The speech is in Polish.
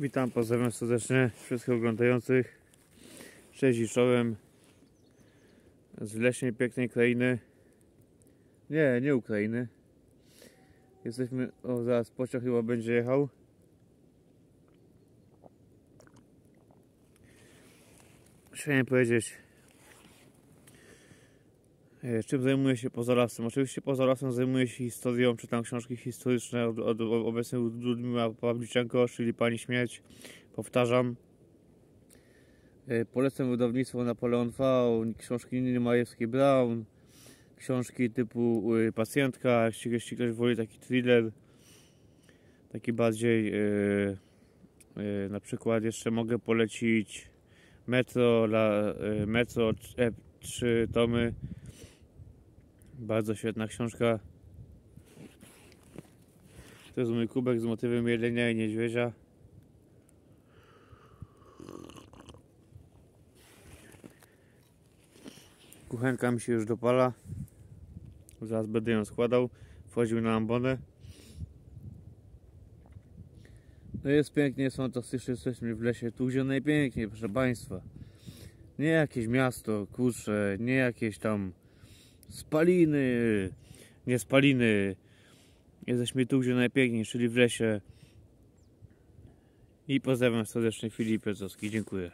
Witam, pozdrawiam serdecznie wszystkich oglądających. Cześć czołem z leśnej, pięknej krainy. Nie, nie Ukrainy. Jesteśmy, o zaraz pociąg chyba będzie jechał. Chciałem powiedzieć, czym zajmuję się poza lasem. Oczywiście poza lasem zajmuję się historią, czytam książki historyczne od, od, od obecnej Ludmiła Pawliczenko, czyli Pani Śmierć. Powtarzam. E, Polecam wydawnictwo Napoleon V, książki Niny Majewskiej Brown, książki typu y, Pacjentka, jeśli, jeśli ktoś woli taki thriller, taki bardziej y, y, na przykład jeszcze mogę polecić Metro, la, y, Metro e, trzy tomy bardzo świetna książka. To jest mój kubek z motywem jelenia i niedźwiedzia. Kuchenka mi się już dopala. Zaraz będę ją składał. Wchodził na ambonę no jest pięknie, jest fantastycznie, jesteśmy w lesie, tu gdzie najpiękniej, proszę Państwa. Nie jakieś miasto, kurcze, nie jakieś tam spaliny, nie spaliny. Jesteśmy tu gdzie najpiękniej, czyli w lesie. I pozdrawiam serdecznie Filip Piecowski, dziękuję.